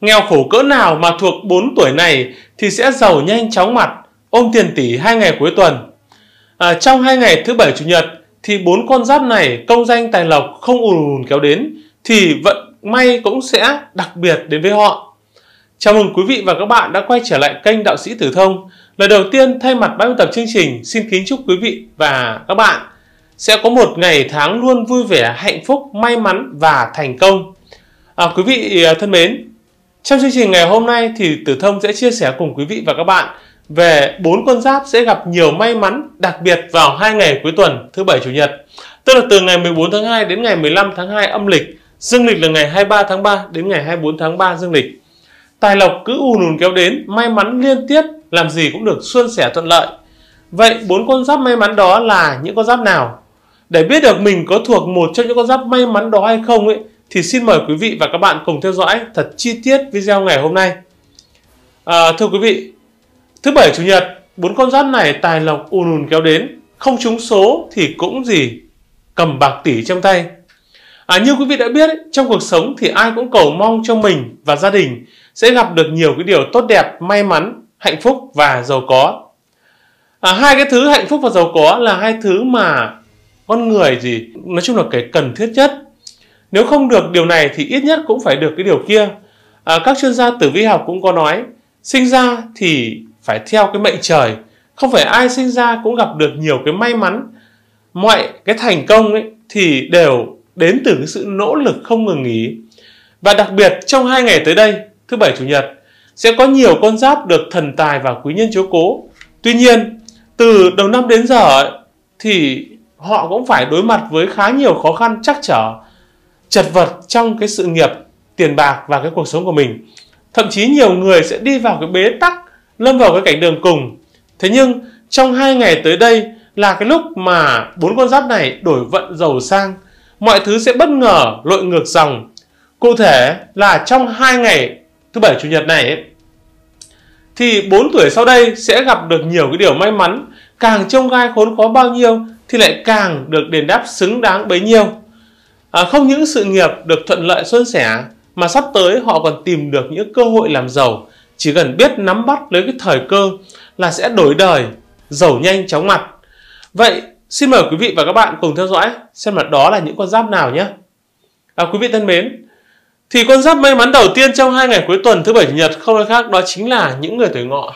Nghèo khổ cỡ nào mà thuộc 4 tuổi này thì sẽ giàu nhanh chóng mặt, ôm tiền tỷ hai ngày cuối tuần. À, trong hai ngày thứ bảy chủ nhật thì bốn con giáp này công danh tài lộc không ùn ùn kéo đến thì vận may cũng sẽ đặc biệt đến với họ. Chào mừng quý vị và các bạn đã quay trở lại kênh Đạo sĩ Tử Thông. Lời đầu tiên thay mặt ban biên tập chương trình xin kính chúc quý vị và các bạn sẽ có một ngày tháng luôn vui vẻ, hạnh phúc, may mắn và thành công. À, quý vị thân mến, trong chương trình ngày hôm nay thì Tử Thông sẽ chia sẻ cùng quý vị và các bạn về bốn con giáp sẽ gặp nhiều may mắn đặc biệt vào hai ngày cuối tuần thứ bảy chủ nhật. Tức là từ ngày 14 tháng 2 đến ngày 15 tháng 2 âm lịch, dương lịch là ngày 23 tháng 3 đến ngày 24 tháng 3 dương lịch. Tài lộc cứ ùn ùn kéo đến, may mắn liên tiếp, làm gì cũng được suôn sẻ thuận lợi. Vậy bốn con giáp may mắn đó là những con giáp nào? Để biết được mình có thuộc một trong những con giáp may mắn đó hay không ấy thì xin mời quý vị và các bạn cùng theo dõi thật chi tiết video ngày hôm nay. À, thưa quý vị, thứ bảy chủ nhật, bốn con giáp này tài lộc ùn ùn kéo đến, không trúng số thì cũng gì cầm bạc tỷ trong tay. À, như quý vị đã biết, trong cuộc sống thì ai cũng cầu mong cho mình và gia đình sẽ gặp được nhiều cái điều tốt đẹp, may mắn, hạnh phúc và giàu có. À, hai cái thứ hạnh phúc và giàu có là hai thứ mà con người gì nói chung là cái cần thiết nhất nếu không được điều này thì ít nhất cũng phải được cái điều kia. À, các chuyên gia tử vi học cũng có nói sinh ra thì phải theo cái mệnh trời. Không phải ai sinh ra cũng gặp được nhiều cái may mắn. Mọi cái thành công ấy thì đều đến từ cái sự nỗ lực không ngừng nghỉ. Và đặc biệt trong hai ngày tới đây thứ bảy chủ nhật sẽ có nhiều con giáp được thần tài và quý nhân chiếu cố. Tuy nhiên từ đầu năm đến giờ ấy, thì họ cũng phải đối mặt với khá nhiều khó khăn chắc trở chật vật trong cái sự nghiệp tiền bạc và cái cuộc sống của mình. Thậm chí nhiều người sẽ đi vào cái bế tắc lâm vào cái cảnh đường cùng. Thế nhưng trong hai ngày tới đây là cái lúc mà bốn con giáp này đổi vận giàu sang mọi thứ sẽ bất ngờ lội ngược dòng. Cụ thể là trong hai ngày thứ bảy chủ nhật này ấy, thì 4 tuổi sau đây sẽ gặp được nhiều cái điều may mắn. Càng trông gai khốn khó bao nhiêu thì lại càng được đền đáp xứng đáng bấy nhiêu à, không những sự nghiệp được thuận lợi suôn sẻ mà sắp tới họ còn tìm được những cơ hội làm giàu. Chỉ cần biết nắm bắt lấy cái thời cơ là sẽ đổi đời giàu nhanh chóng mặt. Vậy xin mời quý vị và các bạn cùng theo dõi xem là đó là những con giáp nào nhé. À, quý vị thân mến thì con giáp may mắn đầu tiên trong hai ngày cuối tuần thứ bảy chủ nhật không ai khác đó chính là những người tuổi ngọ.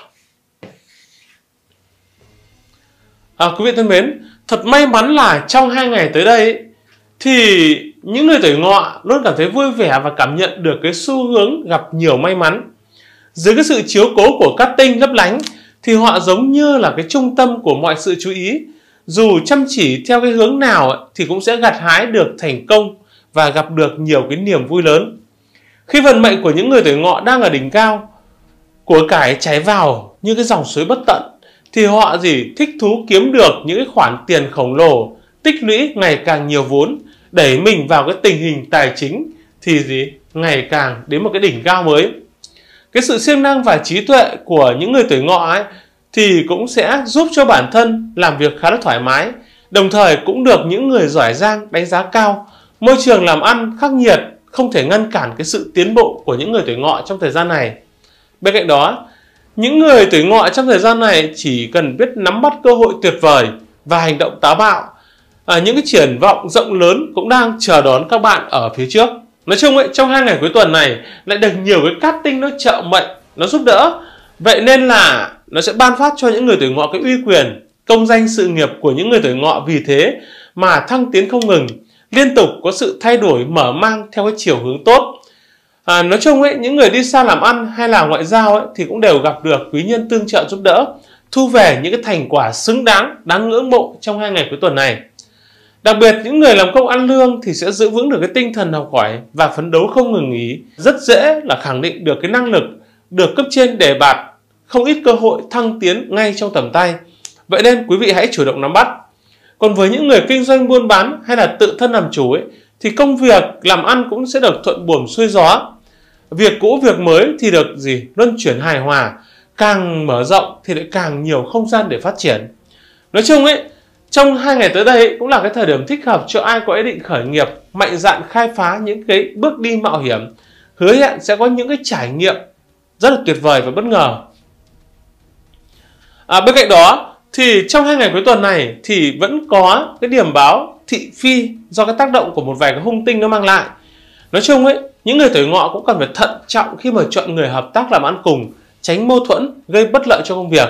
À, quý vị thân mến thật may mắn là trong hai ngày tới đây thì những người tuổi ngọ luôn cảm thấy vui vẻ và cảm nhận được cái xu hướng gặp nhiều may mắn. Dưới cái sự chiếu cố của các tinh lấp lánh, thì họ giống như là cái trung tâm của mọi sự chú ý. Dù chăm chỉ theo cái hướng nào thì cũng sẽ gặt hái được thành công và gặp được nhiều cái niềm vui lớn. Khi vận mệnh của những người tuổi ngọ đang ở đỉnh cao, của cải chảy vào như cái dòng suối bất tận, thì họ gì thích thú kiếm được những cái khoản tiền khổng lồ, tích lũy ngày càng nhiều vốn đẩy mình vào cái tình hình tài chính thì gì? Ngày càng đến một cái đỉnh cao mới. Cái sự siêng năng và trí tuệ của những người tuổi ngọ ấy thì cũng sẽ giúp cho bản thân làm việc khá là thoải mái. Đồng thời cũng được những người giỏi giang đánh giá cao. Môi trường làm ăn khắc nghiệt không thể ngăn cản cái sự tiến bộ của những người tuổi ngọ trong thời gian này. Bên cạnh đó, những người tuổi ngọ trong thời gian này chỉ cần biết nắm bắt cơ hội tuyệt vời và hành động táo bạo à, những cái triển vọng rộng lớn cũng đang chờ đón các bạn ở phía trước. Nói chung ấy trong hai ngày cuối tuần này lại được nhiều cái cát tinh nó trợ mệnh nó giúp đỡ. Vậy nên là nó sẽ ban phát cho những người tuổi ngọ cái uy quyền công danh sự nghiệp của những người tuổi ngọ vì thế mà thăng tiến không ngừng liên tục có sự thay đổi mở mang theo cái chiều hướng tốt. À, nói chung ấy những người đi xa làm ăn hay là ngoại giao ấy, thì cũng đều gặp được quý nhân tương trợ giúp đỡ thu về những cái thành quả xứng đáng đáng ngưỡng mộ trong hai ngày cuối tuần này. Đặc biệt những người làm công ăn lương thì sẽ giữ vững được cái tinh thần học hỏi và phấn đấu không ngừng nghỉ. Rất dễ là khẳng định được cái năng lực được cấp trên đề bạt, không ít cơ hội thăng tiến ngay trong tầm tay. Vậy nên quý vị hãy chủ động nắm bắt. Còn với những người kinh doanh buôn bán hay là tự thân làm chủ ấy, thì công việc làm ăn cũng sẽ được thuận buồm xuôi gió. Việc cũ việc mới thì được gì luân chuyển hài hòa, càng mở rộng thì lại càng nhiều không gian để phát triển. Nói chung ấy, trong hai ngày tới đây cũng là cái thời điểm thích hợp cho ai có ý định khởi nghiệp mạnh dạn khai phá những cái bước đi mạo hiểm hứa hẹn sẽ có những cái trải nghiệm rất là tuyệt vời và bất ngờ. À, bên cạnh đó thì trong hai ngày cuối tuần này thì vẫn có cái điểm báo thị phi do cái tác động của một vài cái hung tinh nó mang lại. Nói chung ấy những người tuổi ngọ cũng cần phải thận trọng khi mà chọn người hợp tác làm ăn cùng tránh mâu thuẫn gây bất lợi cho công việc.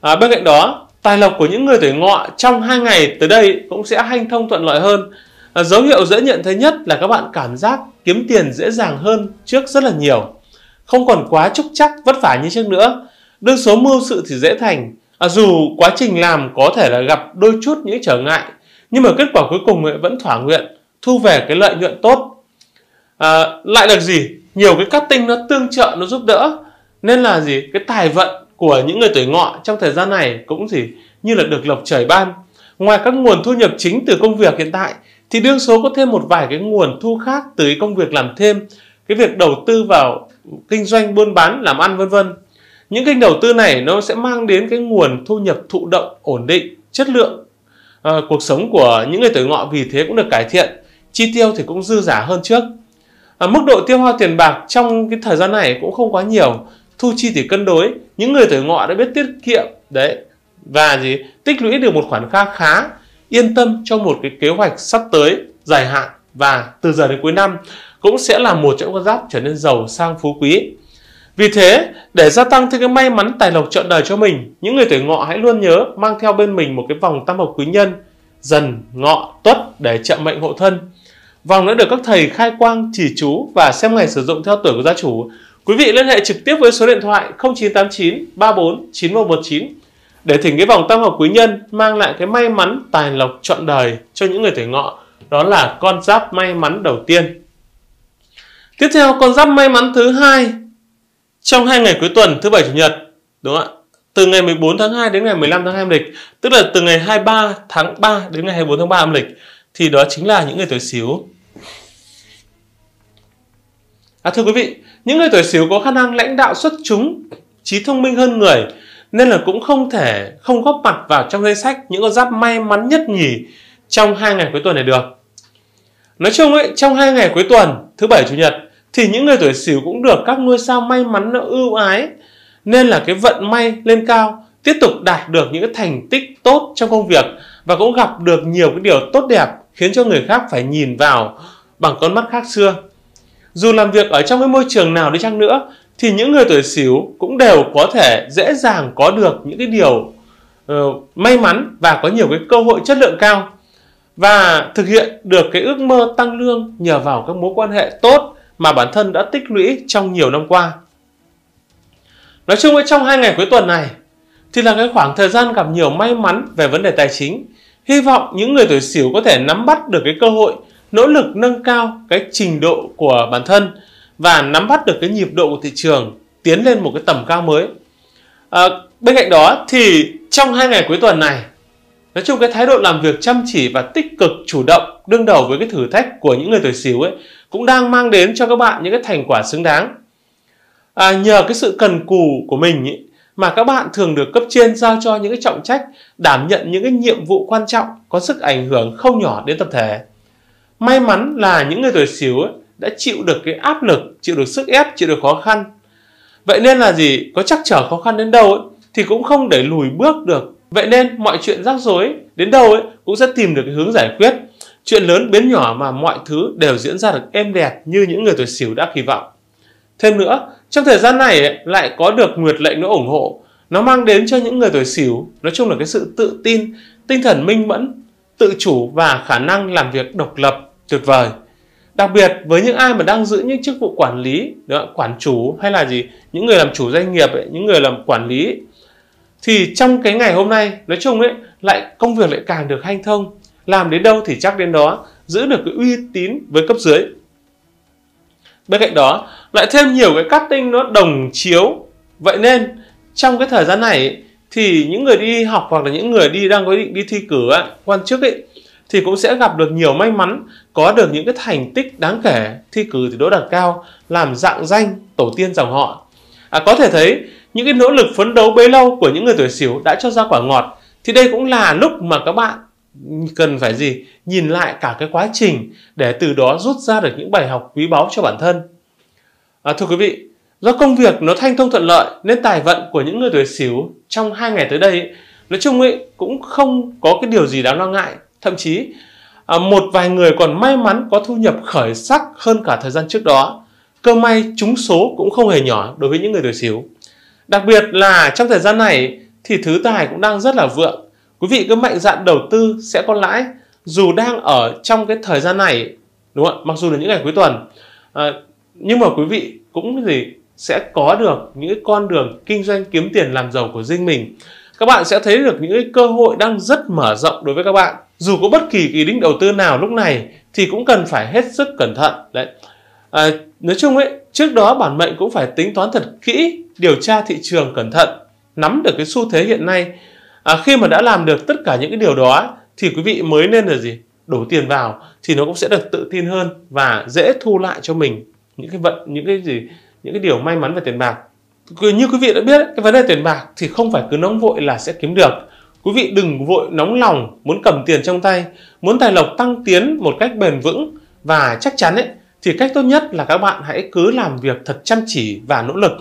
À, bên cạnh đó tài lộc của những người tuổi ngọ trong hai ngày tới đây cũng sẽ hanh thông thuận lợi hơn. À, dấu hiệu dễ nhận thấy nhất là các bạn cảm giác kiếm tiền dễ dàng hơn trước rất là nhiều. Không còn quá trúc chắc vất vả như trước nữa. Đương số mưu sự thì dễ thành. À, dù quá trình làm có thể là gặp đôi chút những trở ngại nhưng mà kết quả cuối cùng vẫn thỏa nguyện thu về cái lợi nhuận tốt. À, lại được gì? Nhiều cái cắt tinh nó tương trợ nó giúp đỡ. Nên là gì? Cái tài vận của những người tuổi ngọ trong thời gian này cũng gì như là được lộc trời ban. Ngoài các nguồn thu nhập chính từ công việc hiện tại thì đương số có thêm một vài cái nguồn thu khác từ cái công việc làm thêm cái việc đầu tư vào kinh doanh buôn bán làm ăn vân vân. Những kênh đầu tư này nó sẽ mang đến cái nguồn thu nhập thụ động ổn định chất lượng à, cuộc sống của những người tuổi ngọ vì thế cũng được cải thiện chi tiêu thì cũng dư giả hơn trước. À, mức độ tiêu hao tiền bạc trong cái thời gian này cũng không quá nhiều thu chi thì cân đối. Những người tuổi ngọ đã biết tiết kiệm đấy. Và gì? Tích lũy được một khoản kha khá yên tâm cho một cái kế hoạch sắp tới dài hạn. Và từ giờ đến cuối năm cũng sẽ là một trong con giáp trở nên giàu sang phú quý. Vì thế, để gia tăng thêm cái may mắn tài lộc trọn đời cho mình, những người tuổi ngọ hãy luôn nhớ mang theo bên mình một cái vòng tam hợp quý nhân, dần, ngọ, tuất để trợ mệnh hộ thân. Vòng đã được các thầy khai quang, chỉ chú và xem ngày sử dụng theo tuổi của gia chủ. Quý vị liên hệ trực tiếp với số điện thoại 0989 34 9119 để thỉnh cái vòng tam hợp quý nhân mang lại cái may mắn tài lộc trọn đời cho những người tuổi ngọ. Đó là con giáp may mắn đầu tiên. Tiếp theo, con giáp may mắn thứ hai trong hai ngày cuối tuần, thứ bảy, chủ nhật, đúng không ạ từ ngày 14 tháng 2 đến ngày 15 tháng 2 âm lịch, tức là từ ngày 23 tháng 3 đến ngày 24 tháng 3 âm lịch, thì đó chính là những người tuổi xíu. À thưa quý vị, những người tuổi Sửu có khả năng lãnh đạo xuất chúng, trí thông minh hơn người nên là cũng không thể không góp mặt vào trong danh sách những con giáp may mắn nhất nhì trong hai ngày cuối tuần này được. Nói chung ấy, trong hai ngày cuối tuần, thứ bảy chủ nhật thì những người tuổi Sửu cũng được các ngôi sao may mắn nó ưu ái nên là cái vận may lên cao tiếp tục đạt được những cái thành tích tốt trong công việc và cũng gặp được nhiều cái điều tốt đẹp khiến cho người khác phải nhìn vào bằng con mắt khác xưa dù làm việc ở trong cái môi trường nào đi chăng nữa thì những người tuổi Sửu cũng đều có thể dễ dàng có được những cái điều uh, may mắn và có nhiều cái cơ hội chất lượng cao và thực hiện được cái ước mơ tăng lương nhờ vào các mối quan hệ tốt mà bản thân đã tích lũy trong nhiều năm qua. Nói chung trong hai ngày cuối tuần này thì là cái khoảng thời gian gặp nhiều may mắn về vấn đề tài chính. Hy vọng những người tuổi Sửu có thể nắm bắt được cái cơ hội nỗ lực nâng cao cái trình độ của bản thân và nắm bắt được cái nhịp độ của thị trường tiến lên một cái tầm cao mới. À, bên cạnh đó thì trong hai ngày cuối tuần này Nói chung cái thái độ làm việc chăm chỉ và tích cực chủ động đương đầu với cái thử thách của những người tuổi xíu ấy cũng đang mang đến cho các bạn những cái thành quả xứng đáng. À, nhờ cái sự cần cù của mình ấy, mà các bạn thường được cấp trên giao cho những cái trọng trách đảm nhận những cái nhiệm vụ quan trọng có sức ảnh hưởng không nhỏ đến tập thể. May mắn là những người tuổi Sửu ấy, đã chịu được cái áp lực, chịu được sức ép, chịu được khó khăn. Vậy nên là gì? Có chắc trở khó khăn đến đâu ấy, thì cũng không để lùi bước được. Vậy nên mọi chuyện rắc rối đến đâu ấy cũng sẽ tìm được cái hướng giải quyết chuyện lớn biến nhỏ mà mọi thứ đều diễn ra được êm đẹp như những người tuổi Sửu đã kỳ vọng. Thêm nữa, trong thời gian này lại có được nguyệt lệnh nó ủng hộ, nó mang đến cho những người tuổi Sửu nói chung là cái sự tự tin, tinh thần minh mẫn, tự chủ và khả năng làm việc độc lập tuyệt vời. Đặc biệt với những ai mà đang giữ những chức vụ quản lý, quản chủ hay là gì, những người làm chủ doanh nghiệp, ấy, những người làm quản lý. Thì trong cái ngày hôm nay nói chung ấy lại công việc lại càng được hanh thông. Làm đến đâu thì chắc đến đó giữ được cái uy tín với cấp dưới. Bên cạnh đó lại thêm nhiều cái cắt tinh nó đồng chiếu. Vậy nên trong cái thời gian này thì những người đi học hoặc là những người đi đang có định đi thi cử ấy, quan chức ấy thì cũng sẽ gặp được nhiều may mắn có được những cái thành tích đáng kể thi cử thì đỗ đạt cao làm dạng danh tổ tiên dòng họ. À, có thể thấy những cái nỗ lực phấn đấu bấy lâu của những người tuổi xỉu đã cho ra quả ngọt. Thì đây cũng là lúc mà các bạn cần phải gì? Nhìn lại cả cái quá trình để từ đó rút ra được những bài học quý báu cho bản thân. À, thưa quý vị, do công việc nó thanh thông thuận lợi nên tài vận của những người tuổi Sửu trong hai ngày tới đây nói chung ấy cũng không có cái điều gì đáng lo ngại, thậm chí à, một vài người còn may mắn có thu nhập khởi sắc hơn cả thời gian trước đó. Cơ may trúng số cũng không hề nhỏ đối với những người tuổi xíu Đặc biệt là trong thời gian này thì thứ tài cũng đang rất là vượng. Quý vị cứ mạnh dạn đầu tư sẽ có lãi dù đang ở trong cái thời gian này đúng không ạ? Mặc dù là những ngày cuối tuần à, nhưng mà quý vị cũng gì sẽ có được những con đường kinh doanh kiếm tiền làm giàu của riêng mình các bạn sẽ thấy được những cơ hội đang rất mở rộng đối với các bạn dù có bất kỳ ý định đầu tư nào lúc này thì cũng cần phải hết sức cẩn thận. Đấy. À, nói chung ấy trước đó bản mệnh cũng phải tính toán thật kỹ điều tra thị trường cẩn thận nắm được cái xu thế hiện nay. À, khi mà đã làm được tất cả những cái điều đó thì quý vị mới nên là gì? Đổ tiền vào thì nó cũng sẽ được tự tin hơn và dễ thu lại cho mình những cái vận những cái gì những cái điều may mắn về tiền bạc. Như quý vị đã biết cái vấn đề tiền bạc thì không phải cứ nóng vội là sẽ kiếm được quý vị đừng vội nóng lòng muốn cầm tiền trong tay. Muốn tài lộc tăng tiến một cách bền vững và chắc chắn ấy thì cách tốt nhất là các bạn hãy cứ làm việc thật chăm chỉ và nỗ lực.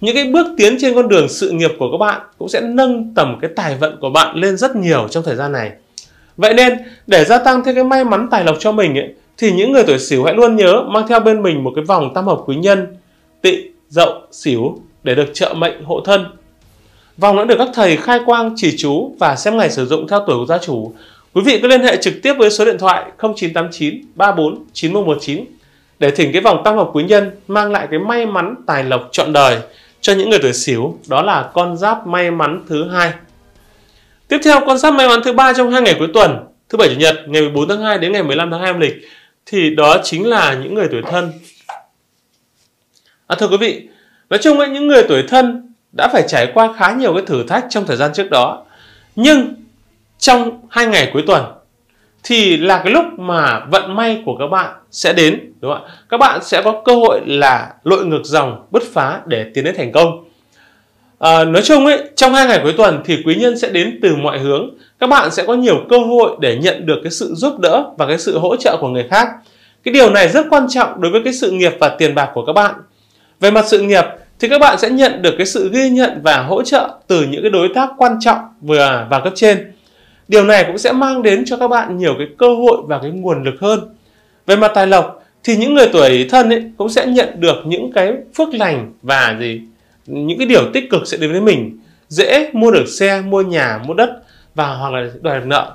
Những cái bước tiến trên con đường sự nghiệp của các bạn cũng sẽ nâng tầm cái tài vận của bạn lên rất nhiều trong thời gian này. Vậy nên để gia tăng thêm cái may mắn tài lộc cho mình ấy, thì những người tuổi sửu hãy luôn nhớ mang theo bên mình một cái vòng tam hợp quý nhân tị dậu sửu để được trợ mệnh hộ thân vòng đã được các thầy khai quang chỉ chú và xem ngày sử dụng theo tuổi của gia chủ quý vị cứ liên hệ trực tiếp với số điện thoại 0989 34 9119 để thỉnh cái vòng tam hợp quý nhân mang lại cái may mắn tài lộc trọn đời cho những người tuổi Sửu, đó là con giáp may mắn thứ hai. Tiếp theo con giáp may mắn thứ ba trong hai ngày cuối tuần, thứ bảy chủ nhật ngày 14 tháng 2 đến ngày 15 tháng 2 âm lịch thì đó chính là những người tuổi thân. À, thưa quý vị, nói chung ấy, những người tuổi thân đã phải trải qua khá nhiều cái thử thách trong thời gian trước đó. Nhưng trong hai ngày cuối tuần thì là cái lúc mà vận may của các bạn sẽ đến đúng không ạ? Các bạn sẽ có cơ hội là lội ngược dòng bứt phá để tiến đến thành công. À, nói chung ấy trong hai ngày cuối tuần thì quý nhân sẽ đến từ mọi hướng. Các bạn sẽ có nhiều cơ hội để nhận được cái sự giúp đỡ và cái sự hỗ trợ của người khác. Cái điều này rất quan trọng đối với cái sự nghiệp và tiền bạc của các bạn. Về mặt sự nghiệp thì các bạn sẽ nhận được cái sự ghi nhận và hỗ trợ từ những cái đối tác quan trọng vừa và cấp trên. Điều này cũng sẽ mang đến cho các bạn nhiều cái cơ hội và cái nguồn lực hơn. Về mặt tài lộc thì những người tuổi thân ấy cũng sẽ nhận được những cái phước lành và gì những cái điều tích cực sẽ đến với mình. Dễ mua được xe mua nhà mua đất và hoặc là đòi được nợ.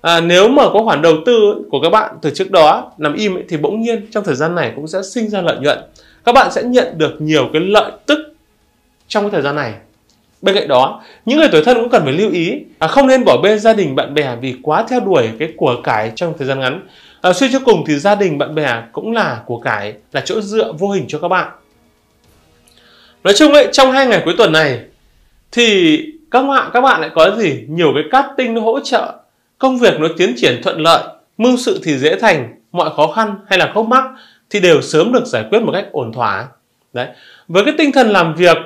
À, nếu mà có khoản đầu tư của các bạn từ trước đó nằm im ấy, thì bỗng nhiên trong thời gian này cũng sẽ sinh ra lợi nhuận các bạn sẽ nhận được nhiều cái lợi tức trong cái thời gian này Bên cạnh đó, những người tuổi thân cũng cần phải lưu ý à, không nên bỏ bê gia đình bạn bè vì quá theo đuổi cái của cải trong thời gian ngắn. À, suy cho cùng thì gia đình bạn bè cũng là của cải, là chỗ dựa vô hình cho các bạn. Nói chung ấy, trong hai ngày cuối tuần này thì các bạn các bạn lại có gì nhiều cái cát tinh nó hỗ trợ công việc nó tiến triển thuận lợi mưu sự thì dễ thành mọi khó khăn hay là khúc mắc thì đều sớm được giải quyết một cách ổn thỏa. Đấy. Với cái tinh thần làm việc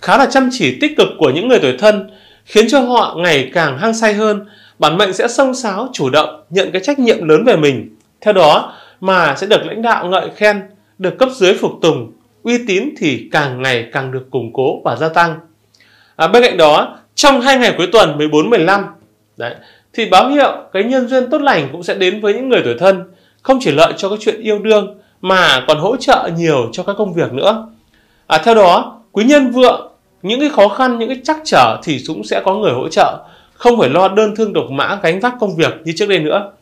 khá là chăm chỉ tích cực của những người tuổi thân khiến cho họ ngày càng hăng say hơn bản mệnh sẽ xông xáo chủ động nhận cái trách nhiệm lớn về mình. Theo đó mà sẽ được lãnh đạo ngợi khen được cấp dưới phục tùng uy tín thì càng ngày càng được củng cố và gia tăng. À, bên cạnh đó trong hai ngày cuối tuần 14 15 đấy thì báo hiệu cái nhân duyên tốt lành cũng sẽ đến với những người tuổi thân không chỉ lợi cho cái chuyện yêu đương mà còn hỗ trợ nhiều cho các công việc nữa. À, theo đó quý nhân vượng những cái khó khăn những cái trắc trở thì cũng sẽ có người hỗ trợ. Không phải lo đơn thương độc mã gánh vác công việc như trước đây nữa.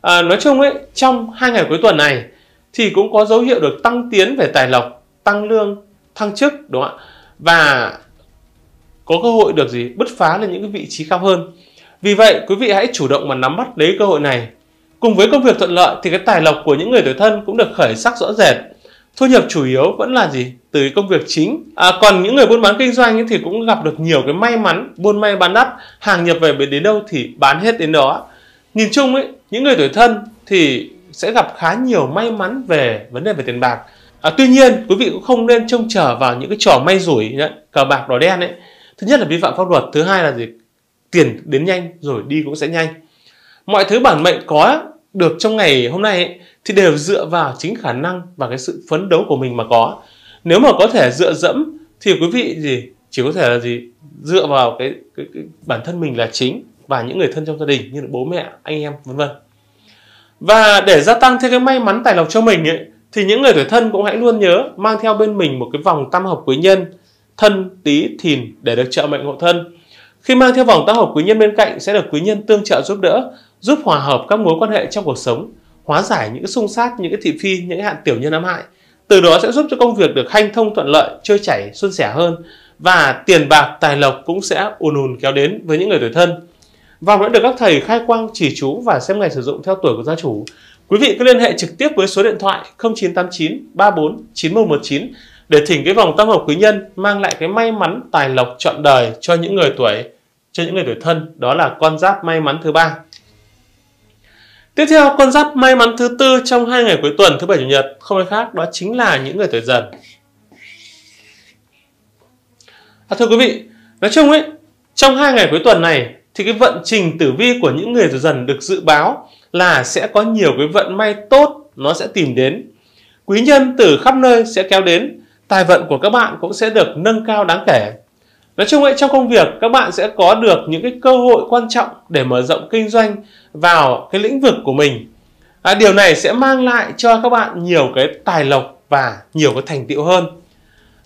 À, nói chung ấy trong hai ngày cuối tuần này thì cũng có dấu hiệu được tăng tiến về tài lộc tăng lương thăng chức đúng không ạ? Và có cơ hội được gì? Bứt phá lên những cái vị trí cao hơn. Vì vậy quý vị hãy chủ động mà nắm bắt lấy cơ hội này cùng với công việc thuận lợi thì cái tài lộc của những người tuổi thân cũng được khởi sắc rõ rệt. Thu nhập chủ yếu vẫn là gì? Từ công việc chính. À, còn những người buôn bán kinh doanh thì cũng gặp được nhiều cái may mắn buôn may bán đắt hàng nhập về đến đâu thì bán hết đến đó. Nhìn chung ấy những người tuổi thân thì sẽ gặp khá nhiều may mắn về vấn đề về tiền bạc. À, tuy nhiên quý vị cũng không nên trông chờ vào những cái trò may rủi nhá, cờ bạc đỏ đen ấy. Thứ nhất là vi phạm pháp luật thứ hai là gì? Tiền đến nhanh rồi đi cũng sẽ nhanh. Mọi thứ bản mệnh có được trong ngày hôm nay ấy, thì đều dựa vào chính khả năng và cái sự phấn đấu của mình mà có. Nếu mà có thể dựa dẫm thì quý vị gì chỉ có thể là gì dựa vào cái, cái, cái bản thân mình là chính và những người thân trong gia đình như là bố mẹ anh em vân vân. Và để gia tăng thêm cái may mắn tài lộc cho mình ấy, thì những người tuổi thân cũng hãy luôn nhớ mang theo bên mình một cái vòng tam hợp quý nhân thân tý thìn để được trợ mệnh hộ thân. Khi mang theo vòng tam hợp quý nhân bên cạnh sẽ được quý nhân tương trợ giúp đỡ giúp hòa hợp các mối quan hệ trong cuộc sống, hóa giải những xung sát những cái thị phi, những cái hạn tiểu nhân ám hại. Từ đó sẽ giúp cho công việc được hanh thông thuận lợi, trôi chảy, suôn sẻ hơn, và tiền bạc, tài lộc cũng sẽ ùn ùn kéo đến với những người tuổi thân. Vòng đã được các thầy khai quang chỉ chú và xem ngày sử dụng theo tuổi của gia chủ. Quý vị cứ liên hệ trực tiếp với số điện thoại 0989 34 9119 để thỉnh cái vòng tam hợp quý nhân mang lại cái may mắn, tài lộc trọn đời cho những người tuổi, cho những người tuổi thân. Đó là con giáp may mắn thứ ba. Tiếp theo, con giáp may mắn thứ tư trong hai ngày cuối tuần thứ bảy chủ nhật không ai khác đó chính là những người tuổi dần. À, thưa quý vị, nói chung ấy, trong hai ngày cuối tuần này thì cái vận trình tử vi của những người tuổi dần được dự báo là sẽ có nhiều cái vận may tốt nó sẽ tìm đến. Quý nhân từ khắp nơi sẽ kéo đến, tài vận của các bạn cũng sẽ được nâng cao đáng kể. Nói chung ấy trong công việc các bạn sẽ có được những cái cơ hội quan trọng để mở rộng kinh doanh vào cái lĩnh vực của mình. À, điều này sẽ mang lại cho các bạn nhiều cái tài lộc và nhiều cái thành tựu hơn.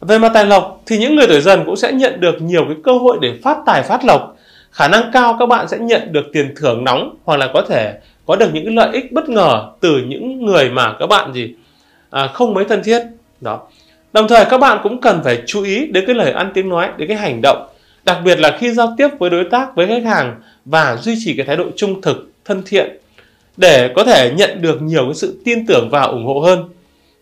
Về mặt tài lộc thì những người tuổi dần cũng sẽ nhận được nhiều cái cơ hội để phát tài phát lộc. Khả năng cao các bạn sẽ nhận được tiền thưởng nóng hoặc là có thể có được những cái lợi ích bất ngờ từ những người mà các bạn gì à, không mấy thân thiết. Đó. Đồng thời các bạn cũng cần phải chú ý đến cái lời ăn tiếng nói, đến cái hành động, đặc biệt là khi giao tiếp với đối tác, với khách hàng và duy trì cái thái độ trung thực, thân thiện để có thể nhận được nhiều cái sự tin tưởng và ủng hộ hơn.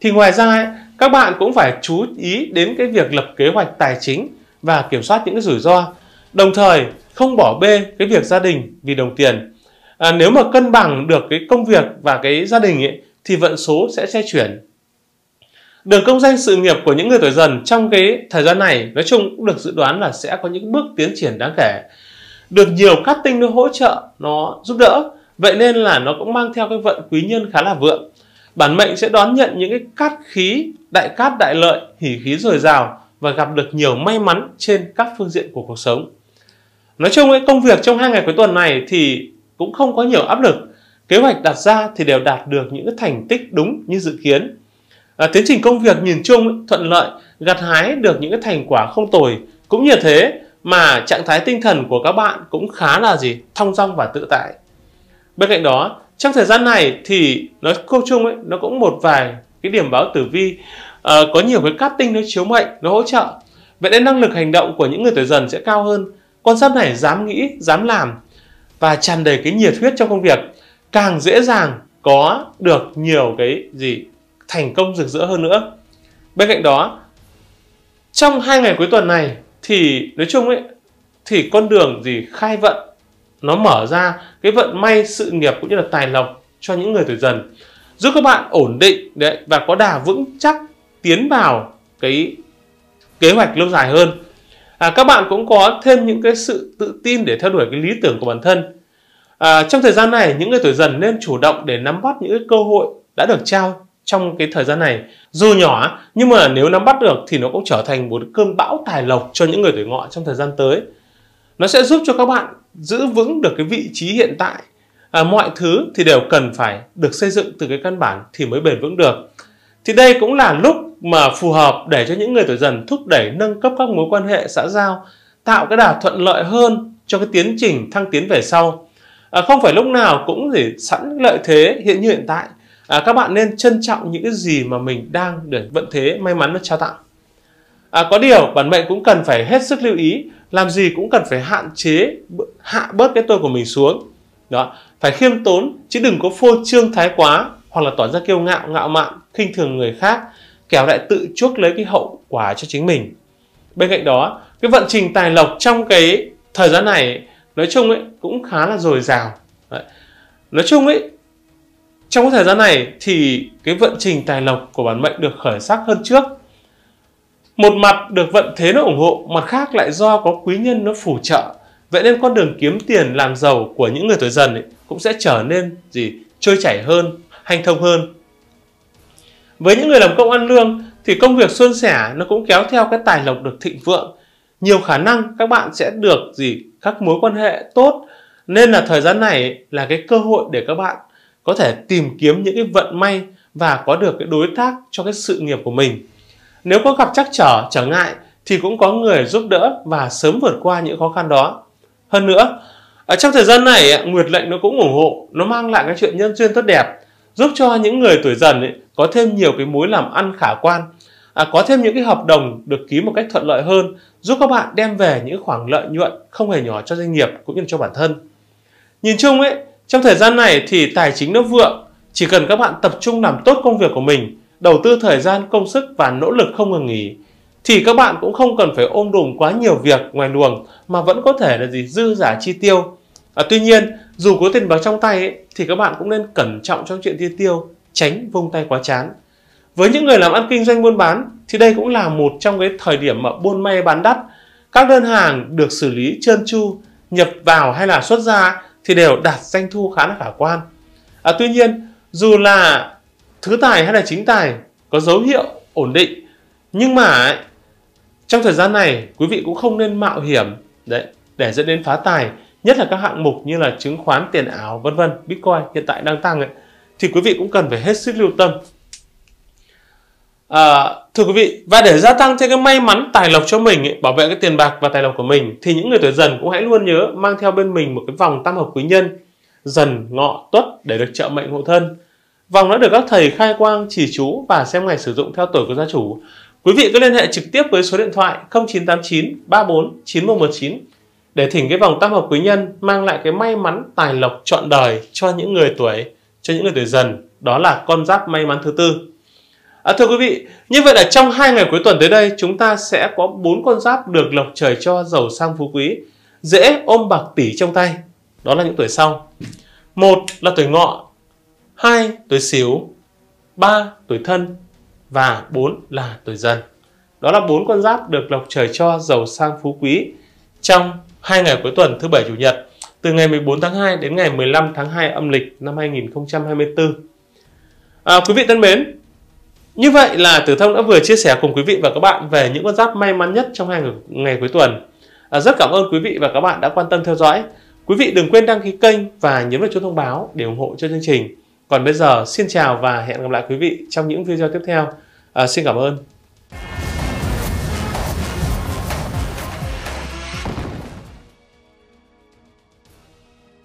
Thì ngoài ra ấy, các bạn cũng phải chú ý đến cái việc lập kế hoạch tài chính và kiểm soát những cái rủi ro. Đồng thời không bỏ bê cái việc gia đình vì đồng tiền. À, nếu mà cân bằng được cái công việc và cái gia đình ấy, thì vận số sẽ xe chuyển Đường công danh sự nghiệp của những người tuổi dần trong cái thời gian này nói chung cũng được dự đoán là sẽ có những bước tiến triển đáng kể. Được nhiều cát tinh nó hỗ trợ, nó giúp đỡ. Vậy nên là nó cũng mang theo cái vận quý nhân khá là vượng. Bản mệnh sẽ đón nhận những cái cát khí, đại cát đại lợi, hỉ khí dồi dào và gặp được nhiều may mắn trên các phương diện của cuộc sống. Nói chung ấy, công việc trong hai ngày cuối tuần này thì cũng không có nhiều áp lực. Kế hoạch đặt ra thì đều đạt được những cái thành tích đúng như dự kiến à, tiến trình công việc nhìn chung thuận lợi gặt hái được những cái thành quả không tồi. Cũng như thế mà trạng thái tinh thần của các bạn cũng khá là gì thong dong và tự tại. Bên cạnh đó trong thời gian này thì nói câu chung ấy nó cũng một vài cái điểm báo tử vi. À, có nhiều cái cát tinh nó chiếu mệnh nó hỗ trợ. Vậy nên năng lực hành động của những người tuổi dần sẽ cao hơn. Con giáp này dám nghĩ dám làm và tràn đầy cái nhiệt huyết trong công việc. Càng dễ dàng có được nhiều cái gì thành công rực rỡ hơn nữa. Bên cạnh đó trong hai ngày cuối tuần này thì nói chung ấy thì con đường gì khai vận nó mở ra cái vận may sự nghiệp cũng như là tài lộc cho những người tuổi dần. Giúp các bạn ổn định đấy và có đà vững chắc tiến vào cái kế hoạch lâu dài hơn. À, các bạn cũng có thêm những cái sự tự tin để theo đuổi cái lý tưởng của bản thân. À, trong thời gian này những người tuổi dần nên chủ động để nắm bắt những cái cơ hội đã được trao trong cái thời gian này. Dù nhỏ nhưng mà nếu nắm bắt được thì nó cũng trở thành một cơn bão tài lộc cho những người tuổi ngọ trong thời gian tới. Nó sẽ giúp cho các bạn giữ vững được cái vị trí hiện tại. À, mọi thứ thì đều cần phải được xây dựng từ cái căn bản thì mới bền vững được. Thì đây cũng là lúc mà phù hợp để cho những người tuổi dần thúc đẩy nâng cấp các mối quan hệ xã giao tạo cái đà thuận lợi hơn cho cái tiến trình thăng tiến về sau. À, không phải lúc nào cũng để sẵn lợi thế hiện như hiện tại à, các bạn nên trân trọng những cái gì mà mình đang được vận thế may mắn nó trao tặng. À, có điều bản mệnh cũng cần phải hết sức lưu ý làm gì cũng cần phải hạn chế hạ bớt cái tôi của mình xuống. Đó phải khiêm tốn chứ đừng có phô trương thái quá hoặc là tỏ ra kiêu ngạo ngạo mạn khinh thường người khác kéo lại tự chuốc lấy cái hậu quả cho chính mình. Bên cạnh đó cái vận trình tài lộc trong cái thời gian này nói chung ấy cũng khá là dồi dào. Đấy. nói chung ấy trong thời gian này thì cái vận trình tài lộc của bản mệnh được khởi sắc hơn trước. Một mặt được vận thế nó ủng hộ, mặt khác lại do có quý nhân nó phù trợ. Vậy nên con đường kiếm tiền làm giàu của những người tuổi dần ấy cũng sẽ trở nên gì trôi chảy hơn, hanh thông hơn. với những người làm công ăn lương thì công việc suôn sẻ nó cũng kéo theo cái tài lộc được thịnh vượng nhiều khả năng các bạn sẽ được gì các mối quan hệ tốt nên là thời gian này là cái cơ hội để các bạn có thể tìm kiếm những cái vận may và có được cái đối tác cho cái sự nghiệp của mình. Nếu có gặp trắc trở trở ngại thì cũng có người giúp đỡ và sớm vượt qua những khó khăn đó. Hơn nữa ở trong thời gian này nguyệt lệnh nó cũng ủng hộ nó mang lại cái chuyện nhân duyên tốt đẹp giúp cho những người tuổi dần ấy, có thêm nhiều cái mối làm ăn khả quan à, có thêm những cái hợp đồng được ký một cách thuận lợi hơn giúp các bạn đem về những khoản lợi nhuận không hề nhỏ cho doanh nghiệp cũng như cho bản thân. Nhìn chung ấy trong thời gian này thì tài chính nó vượng chỉ cần các bạn tập trung làm tốt công việc của mình đầu tư thời gian công sức và nỗ lực không ngừng nghỉ thì các bạn cũng không cần phải ôm đùm quá nhiều việc ngoài luồng mà vẫn có thể là gì dư giả chi tiêu. À, tuy nhiên dù có tiền bạc trong tay ấy, thì các bạn cũng nên cẩn trọng trong chuyện chi tiêu tránh vung tay quá chán. Với những người làm ăn kinh doanh buôn bán thì đây cũng là một trong cái thời điểm mà buôn may bán đắt các đơn hàng được xử lý trơn tru nhập vào hay là xuất ra thì đều đạt doanh thu khá là khả quan. À, tuy nhiên dù là thứ tài hay là chính tài có dấu hiệu ổn định nhưng mà trong thời gian này quý vị cũng không nên mạo hiểm đấy để dẫn đến phá tài nhất là các hạng mục như là chứng khoán tiền ảo vân vân bitcoin hiện tại đang tăng ấy, thì quý vị cũng cần phải hết sức lưu tâm à, thưa quý vị và để gia tăng thêm cái may mắn tài lộc cho mình ấy, bảo vệ cái tiền bạc và tài lộc của mình thì những người tuổi dần cũng hãy luôn nhớ mang theo bên mình một cái vòng tam hợp quý nhân dần ngọ tuất để được trợ mệnh hộ thân. Vòng đã được các thầy khai quang chỉ chú và xem ngày sử dụng theo tuổi của gia chủ. Quý vị cứ liên hệ trực tiếp với số điện thoại 0989 34 9119 để thỉnh cái vòng tam hợp quý nhân mang lại cái may mắn tài lộc trọn đời cho những người tuổi cho những người tuổi dần. Đó là con giáp may mắn thứ tư à, thưa quý vị như vậy là trong hai ngày cuối tuần tới đây chúng ta sẽ có bốn con giáp được lộc trời cho giàu sang phú quý. Dễ ôm bạc tỷ trong tay. Đó là những tuổi sau. Một là tuổi ngọ hai tuổi xíu ba tuổi thân và bốn là tuổi dần. Đó là bốn con giáp được lộc trời cho giàu sang phú quý trong hai ngày cuối tuần thứ bảy chủ nhật từ ngày 14 tháng 2 đến ngày 15 tháng 2 âm lịch năm 2024. À, quý vị thân mến, như vậy là Tử Thông đã vừa chia sẻ cùng quý vị và các bạn về những con giáp may mắn nhất trong hai ngày cuối tuần. À, rất cảm ơn quý vị và các bạn đã quan tâm theo dõi. Quý vị đừng quên đăng ký kênh và nhấn vào chuông thông báo để ủng hộ cho chương trình. Còn bây giờ xin chào và hẹn gặp lại quý vị trong những video tiếp theo. À, xin cảm ơn.